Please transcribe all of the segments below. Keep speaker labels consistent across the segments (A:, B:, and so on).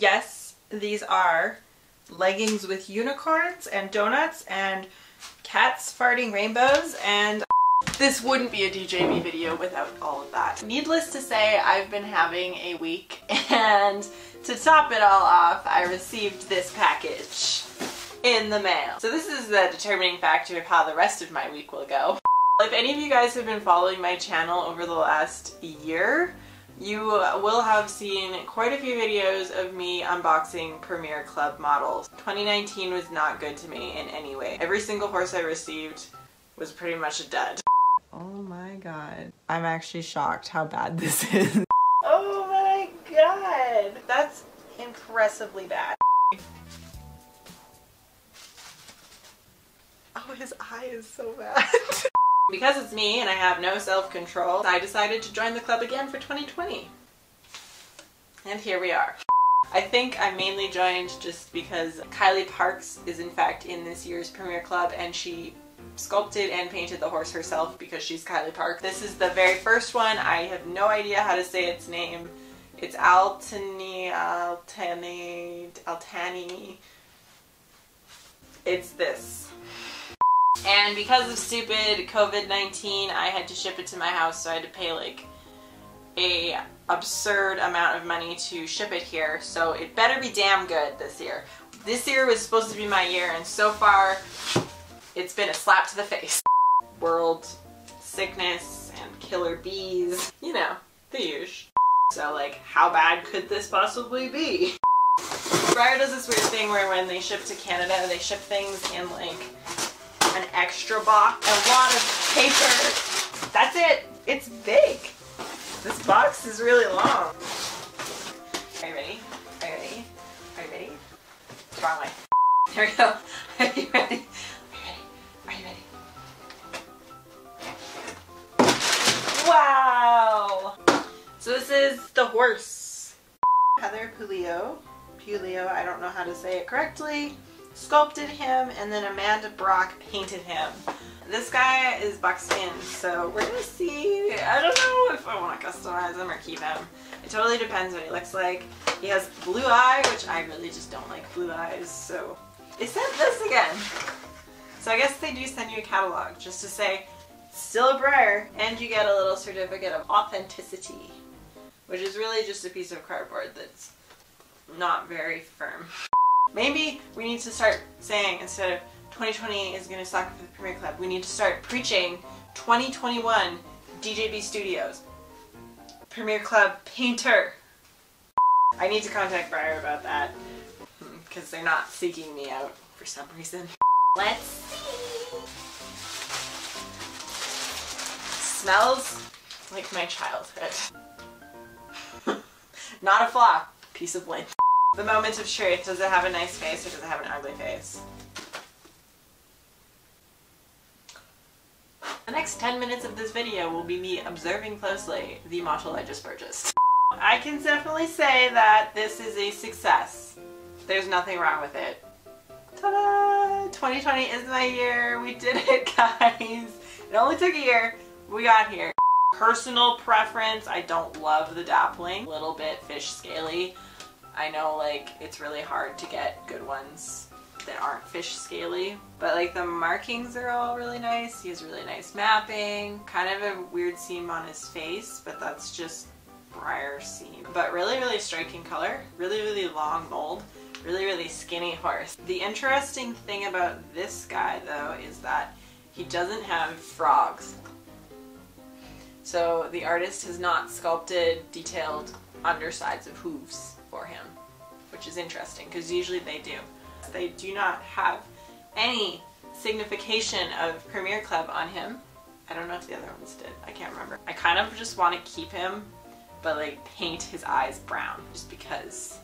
A: Yes, these are leggings with unicorns and donuts and cats farting rainbows and this wouldn't be a DJB video without all of that. Needless to say, I've been having a week and to top it all off, I received this package in the mail. So this is the determining factor of how the rest of my week will go. If any of you guys have been following my channel over the last year, you will have seen quite a few videos of me unboxing Premier Club models. 2019 was not good to me in any way. Every single horse I received was pretty much a dud. Oh my god. I'm actually shocked how bad this is. oh my god! That's impressively bad. Oh, his eye is so bad. Because it's me and I have no self-control, I decided to join the club again for 2020. And here we are. I think I mainly joined just because Kylie Parks is in fact in this year's Premier Club and she sculpted and painted the horse herself because she's Kylie Park. This is the very first one. I have no idea how to say its name. It's Altani, Altani, Altani. It's this. And because of stupid COVID-19, I had to ship it to my house, so I had to pay like a absurd amount of money to ship it here. So it better be damn good this year. This year was supposed to be my year, and so far it's been a slap to the face. World sickness and killer bees, you know, the usual. So like, how bad could this possibly be? Breyer does this weird thing where when they ship to Canada, they ship things in like an extra box, a lot of paper. That's it. It's big. This box is really long. Are you ready? Are you ready? Are you ready? Wrong way. There we go. Are you ready? Are you ready? Are you ready? Wow! So this is the horse. Heather Puleo. Puleo, I don't know how to say it correctly sculpted him, and then Amanda Brock painted him. This guy is boxed in, so we're gonna see. I don't know if I want to customize him or keep him. It totally depends what he looks like. He has blue eye, which I really just don't like blue eyes, so they sent this again. So I guess they do send you a catalog just to say, still a Breyer, and you get a little certificate of authenticity, which is really just a piece of cardboard that's not very firm. Maybe we need to start saying instead of 2020 is going to suck for the Premier Club, we need to start preaching 2021 DJB Studios. Premier Club Painter. I need to contact Breyer about that because they're not seeking me out for some reason. Let's see. Smells like my childhood. not a flaw, piece of lint. The moment of truth, does it have a nice face or does it have an ugly face? The next 10 minutes of this video will be me observing closely the model I just purchased. I can definitely say that this is a success. There's nothing wrong with it. Ta-da! 2020 is my year. We did it, guys. It only took a year. We got here. Personal preference, I don't love the dappling. A little bit fish scaly. I know like it's really hard to get good ones that aren't fish scaly, but like the markings are all really nice. He has really nice mapping, kind of a weird seam on his face, but that's just Breyer seam. But really, really striking color, really, really long mold, really, really skinny horse. The interesting thing about this guy though is that he doesn't have frogs. So the artist has not sculpted detailed undersides of hooves for him, which is interesting because usually they do. They do not have any signification of Premier Club on him. I don't know if the other ones did. I can't remember. I kind of just want to keep him, but like paint his eyes brown just because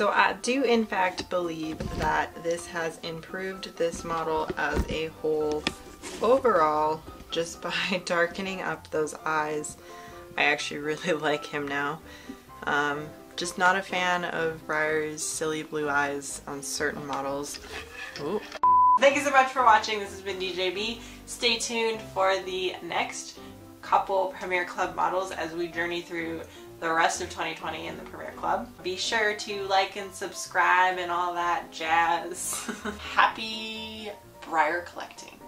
A: So I do in fact believe that this has improved this model as a whole overall just by darkening up those eyes. I actually really like him now. Um, Just not a fan of Breyer's silly blue eyes on certain models. Ooh. Thank you so much for watching. This has been DJB. Stay tuned for the next couple Premier Club models as we journey through the rest of 2020 in the Premier Club. Be sure to like and subscribe and all that jazz. Happy Breyer collecting.